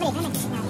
不得的吃掉